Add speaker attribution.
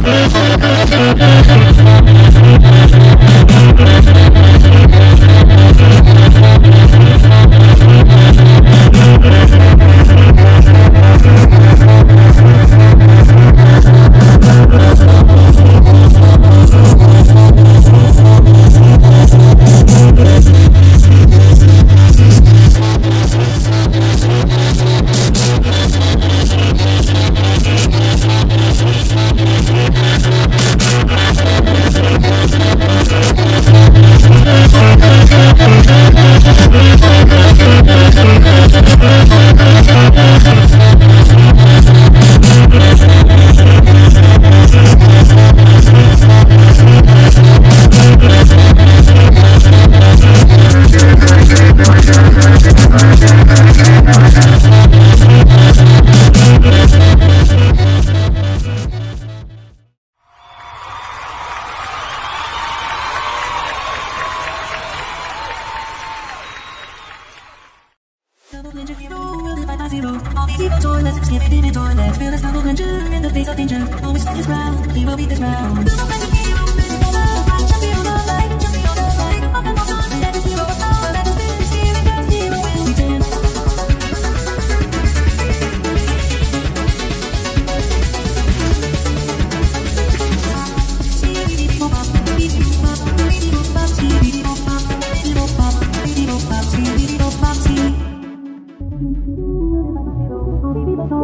Speaker 1: Thank you. clincher, hero will divide by zero. All these evil doers, let's escape it in a feel the double danger in the face of danger. Always fight this round, he will beat this round.